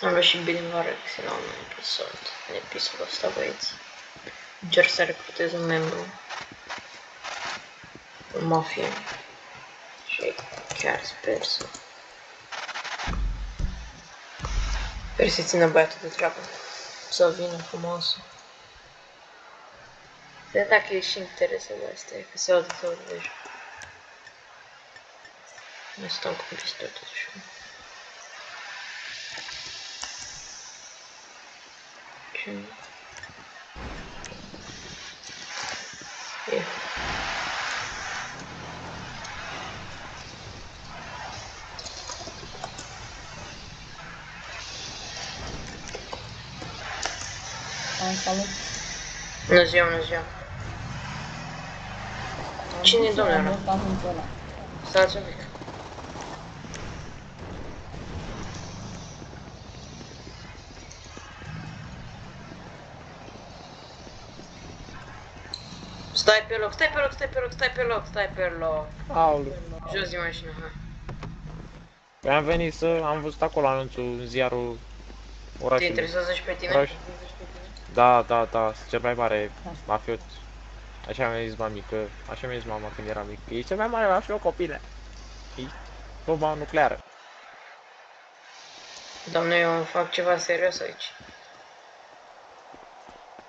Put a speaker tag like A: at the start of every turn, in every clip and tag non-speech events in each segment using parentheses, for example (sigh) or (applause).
A: Am luat și Bill Rex la un episod. În episodul ăsta, băieți. Încerc să recrutez un membru. În mafie. Și chiar sper să... Sper să țină băiatul de treabă. Să vină frumos. Să dacă e și interesat de asta, că se aude, se aude deja. Nu stau cu pistoletul așa. Ce? E.
B: Am salut.
A: Bună ziua, bună ziua. Cine e domnule ăla?
B: Am văzut ăla.
A: Stați un pic. Stai pe loc, stai pe loc, stai pe loc, stai pe loc, stai pe loc.
C: Aulu.
A: Jos din mașină, hai.
C: Păi am venit să am văzut acolo anunțul în ziarul
A: Te
C: orașului.
A: interesează și pe tine?
C: Oraș. Da, da, da, sunt cel mai mare mafiot. Așa mi-a zis mami că, așa mi-a zis mama când eram mic, că e cel mai mare mafiot copile. E bomba nucleară.
A: Doamne, eu fac ceva serios aici.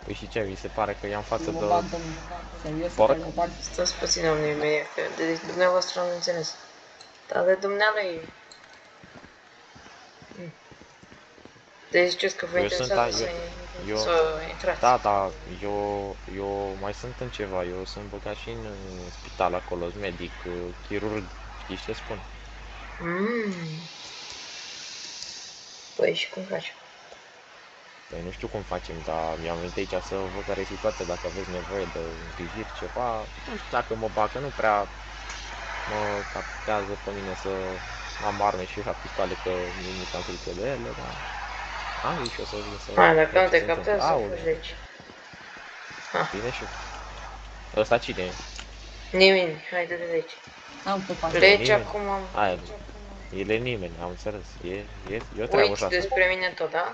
C: Păi și ce, mi se pare că i-am față
B: Mă
C: de...
B: bag în serios,
C: Porc?
B: că leopard.
A: Stați puțin, domnule mie, că de dumneavoastră am înțeles. Dar de dumnealui... Mm. Deci ziceți că vă
C: Eu sunt
A: interesează
C: a-
A: să,
C: eu-
A: să intrați.
C: Da, da, eu, eu mai sunt în ceva, eu sunt băgat și în uh, spital acolo, sunt medic, uh, chirurg, știți ce spun?
A: Mm. Păi și cum faci?
C: Păi nu știu cum facem, dar mi-am venit aici să văd care e situația, dacă aveți nevoie de îngrijiri, ceva. Nu știu dacă mă bag, că nu prea mă captează pe mine să am arme și la pistoale, că mie nu am frică de ele, dar am zis și o să vin să...
A: Hai, dacă
C: văd
A: nu
C: ce
A: te
C: se
A: captează, să
C: întâmplă.
A: fugi de aici.
C: Bine și... Ăsta cine e?
A: Nimeni, hai de de aici.
B: Am pe parte.
A: Deci
C: nimeni.
A: acum am...
C: Aia, el e nimeni, am înțeles, e, e, e o treabă
A: Uiți
C: așa.
A: despre mine tot, da?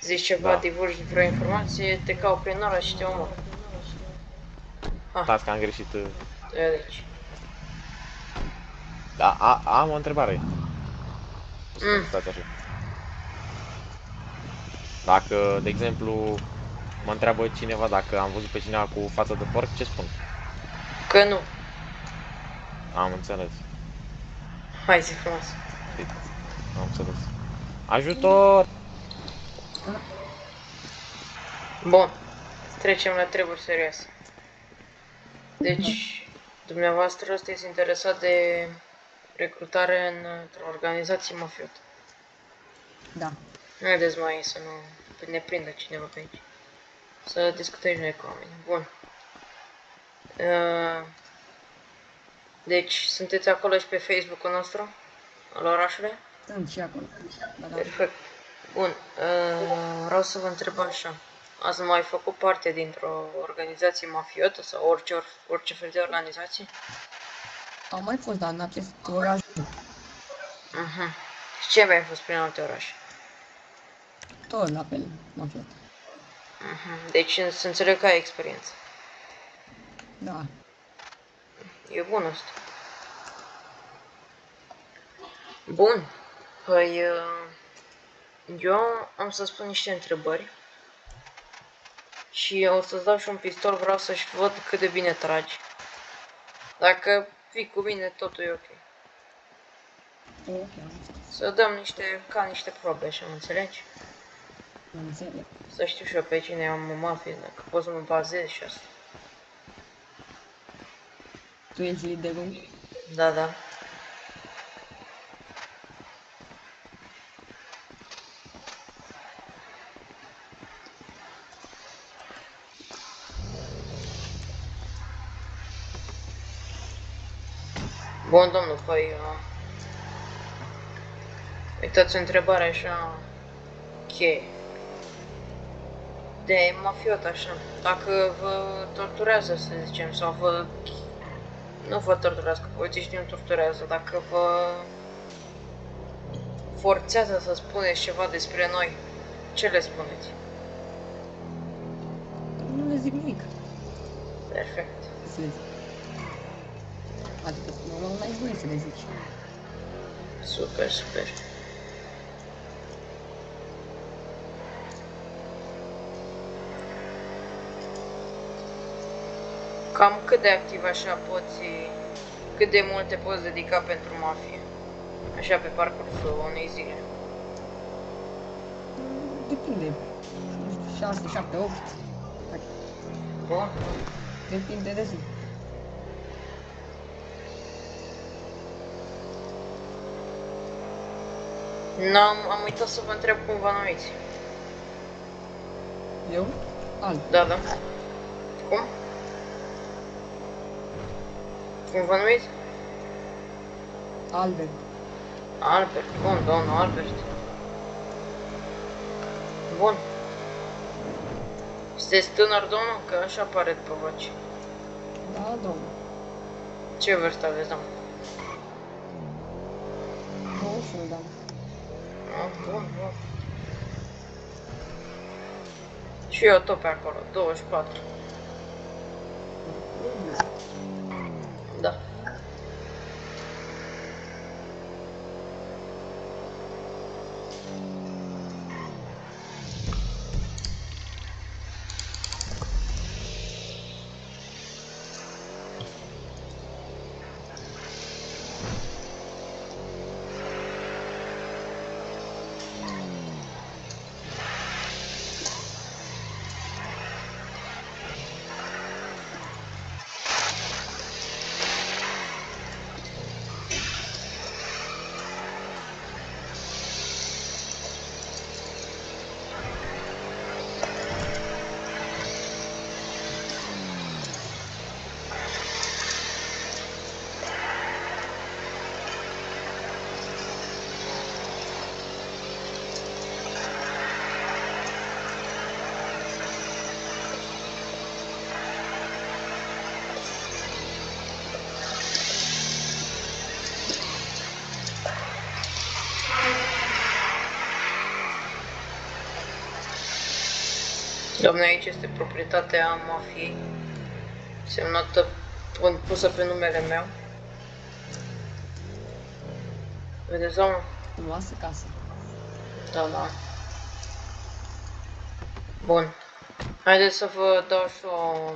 A: Zici ceva,
C: Da.
A: divulgi vreo informație, te caut prin oraș și te omor.
C: Stați că am greșit. uh,
A: De aici.
C: Da, a, am o întrebare.
A: Mm.
C: Stați așa. Dacă, de exemplu, mă întreabă cineva dacă am văzut pe cineva cu față de porc, ce spun?
A: Că nu.
C: Am înțeles.
A: Hai zi frumos.
C: Am înțeles. Ajutor!
A: Bun. Trecem la treburi serioase. Deci, dumneavoastră sunteți interesat de recrutare în, într-o organizație mafiotă.
B: Da.
A: Haideți mai să nu ne prindă cineva pe aici. Să discutăm și noi cu oameni. Bun. Uh, Deci, sunteți acolo și pe Facebook-ul nostru? Al orașului?
B: Sunt și acolo. Da, da.
A: Perfect. Bun. Uh, vreau să vă întreb așa. Ați mai făcut parte dintr-o organizație mafiotă sau orice, or, orice fel de organizație?
B: Am mai fost, dar în acest oraș.
A: Uh-huh. Și ce mai fost prin alte orașe?
B: Tot la fel, mafiot.
A: Uh-huh. Deci să înțeleg că ai experiență.
B: Da.
A: E bun asta. Bun. Păi, uh, eu am să spun niște întrebări. Și o să-ți dau și un pistol, vreau să-și văd cât de bine tragi. Dacă fii cu mine, totul e ok.
B: Ok, am înțeles.
A: Să dăm niște, ca niște probe, așa, mă înțelegi?
B: Am înțeles.
A: Să știu și eu pe cine am în mafie, dacă pot să mă bazez și asta.
B: Tu ești liderul?
A: Da, da. Bun, domnul, păi... Uh, uitați o întrebare așa... cheie. De mafiot, așa. Dacă vă torturează, să zicem, sau vă nu vă torturează, că polițiștii nu torturează. Dacă vă forțează să spuneți ceva despre noi. Ce le spuneți?
B: Nu le zic nimic.
A: Perfect.
B: Să le zic. Adică normal n-ai voie să le zici.
A: Super, super. Cam cât de activ așa poți, cât de mult te poți dedica pentru mafie? Așa pe parcursul unei zile.
B: Depinde. 6, 7, 8.
A: Bun.
B: Depinde de zi.
A: N-am, am uitat să vă întreb cum vă numiți.
B: Eu? Alt.
A: Da, da. Cum? Cum vă numiți?
B: Albert.
A: Albert. Bun, domnul Albert. Bun. Sunteți tânăr, domnul? Că așa pare după voce.
B: Da, domnul.
A: Ce vârstă aveți, domnul?
B: 21 de ani.
A: Ah, bun, bun. Și eu tot pe acolo, 24. Doamne, aici este proprietatea mafiei, semnată, pun- pusă pe numele meu. Vedeți, doamnă?
B: Frumoasă casă.
A: Da, da. Bun. Haideți să vă dau și o,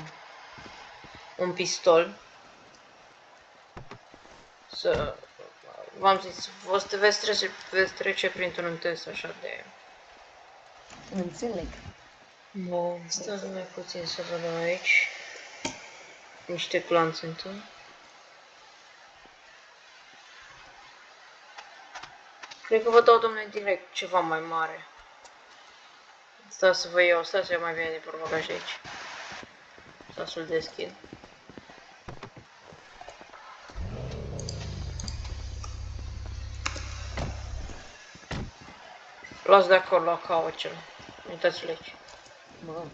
A: un pistol. Să... V-am zis, vă să veți trece, veți trece printr-un test așa de...
B: Înțeleg.
A: Bun, stați mai puțin să vă dau aici. Niște clanțe întâi. Cred că vă dau, domnule, direct ceva mai mare. Stați să vă iau, stați să mai bine de portbagaj de aici. Stați să-l deschid. Luați de acolo la cauciul. Uitați-l aici.
B: Mă,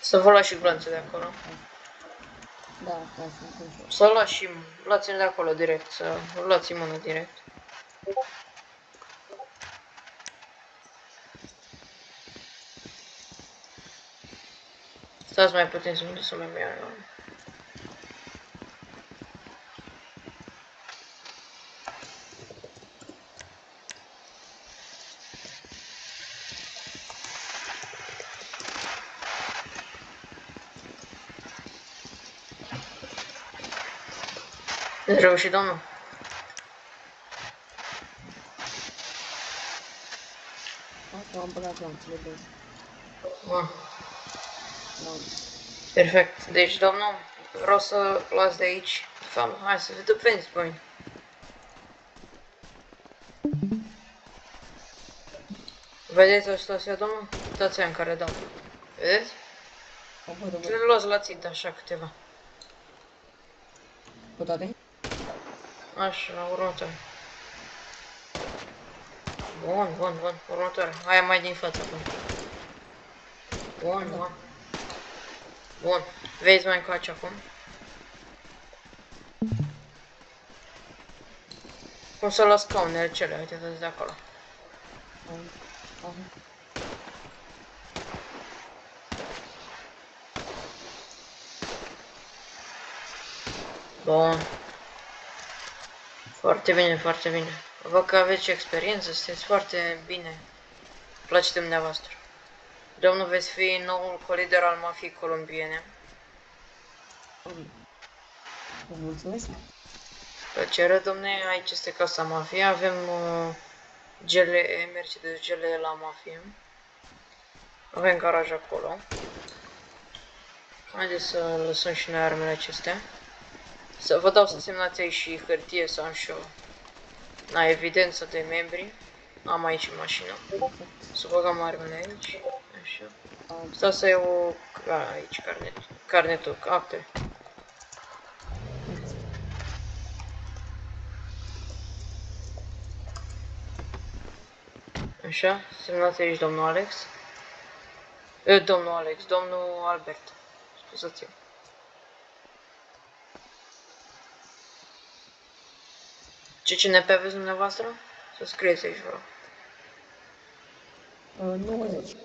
A: Să vă luați și glanțe de acolo.
B: da, da, sunt conștient.
A: Să luați și, luați-l de acolo direct, să luați în mână direct. Stați mai puțin să unde să mai iau eu. Ați reușit, domnul?
B: Acum am băgat lanțele de
A: Bun.
B: Da.
A: Perfect. Deci, domnul, vreau să luați de aici. Fam, hai să vedem veniți pe mine. Vedeți o situație, domnul? Uitați în care dau. Vedeți?
B: O văd, o
A: Le
B: văd.
A: luați la țintă așa câteva.
B: Cu toate?
A: Așa, următoare. Bun, bun, bun. Următoare. Aia mai din față acum. Bun, bun. Bun. Vezi mai încoace acum? Cum să las scaunele cele, uite-te de acolo.
B: Am. Am.
A: Bun. Foarte bine, foarte bine. Văd că aveți experiență, sunteți foarte bine. Îmi place dumneavoastră. Domnul veți fi noul colider al mafiei colombiene.
B: Am. Vă mulțumesc.
A: Plăcere, domne, aici este casa mafia. Avem uh, gele, Mercedes gele la mafie. Avem garaj acolo. Haideți să lăsăm și noi armele acestea. Să vă dau să semnați aici și hârtie să am și eu la evidență de membri. Am aici mașina. Să băgăm armele aici. Așa.
B: Am.
A: Stai să iau a, aici carnet, carnetul, acte. Așa, semnați aici domnul Alex. E, domnul Alex, domnul Albert. Scuzați-mă. Ce CNP aveți dumneavoastră? Să scrieți aici, vă rog.
B: Uh, 90.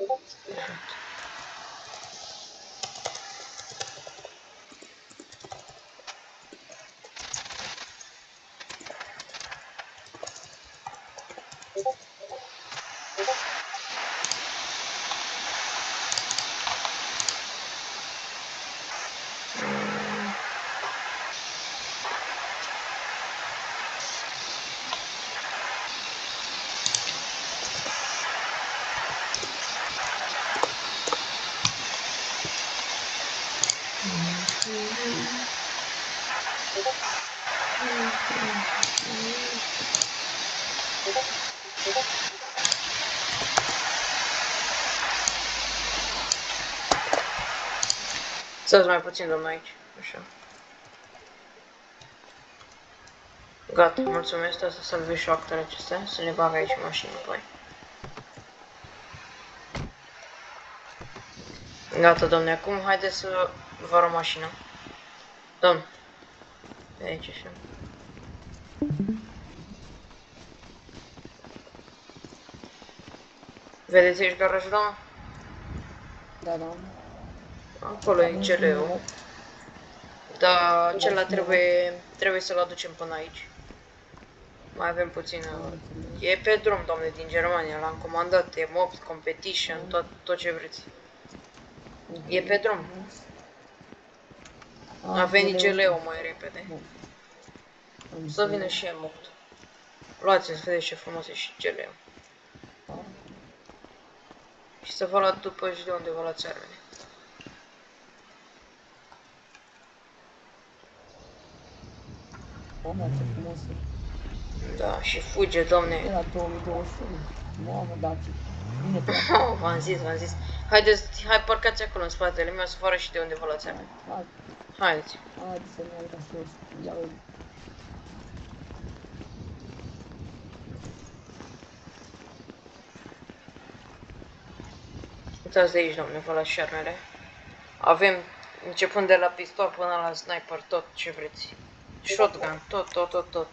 A: Stați mai puțin, domnul, aici. Așa. Gata, mulțumesc, asta să salvez și actele acestea, să le bag aici în mașină apoi. Gata, domne, acum haideți să vă rog mașina. Domn. Pe aici așa. Vedeți aici garajul, domnul?
B: Da, da.
A: Acolo e CLU. Da, acela trebuie, trebuie să-l aducem până aici. Mai avem puțin. E pe drum, domne, din Germania. L-am comandat. E mob, competition, tot, tot ce vreți. E pe drum.
B: Ah,
A: A venit
B: GLU.
A: GLU mai repede.
B: Bun. Am
A: Să vină
B: înțeles.
A: și emote. Luați-l să vedeți ce frumos e și GLU.
B: Ah,
A: Și să vă luați după și de unde vă luați armele.
B: Mamă, ce frumos e.
A: Da, și fuge, domne.
B: Era 2021. Mamă, da, ce... Bine, pe (laughs)
A: Oh, v-am zis, v-am zis. Haideți, hai parcați acolo în spatele meu să fară și de unde vă luați armele.
B: Hai,
A: Haideți.
B: hai să ne ia și eu. Ia uite.
A: Uitați de aici, domne, vă las și șarmele. Avem, începând de la pistol până la sniper, tot ce vreți. Shotgun, tot, tot, tot, tot.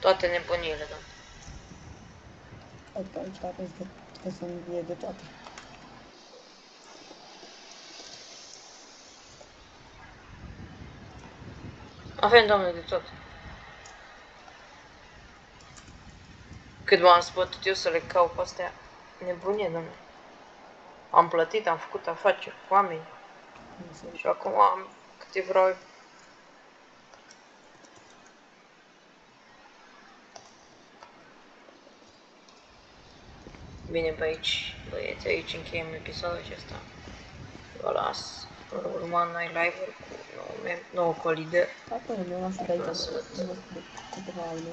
A: Toate nebuniile, domne.
B: Hai că aici, dacă este, că să fie de toate.
A: Avem, domne, de tot. Cât m-am spătut eu să le caut pe astea nebunie, domne. Am plătit, am făcut afaceri cu oameni
B: Nu se
A: și acum am câte vreau Bine, pe aici, băieți, aici încheiem episodul acesta. Vă las. Vor urma noi live-uri cu nou, mem- nou colider.
B: Acolo mi-am luat și de aici.
A: Lasă.
B: Nu știu, câteva alme.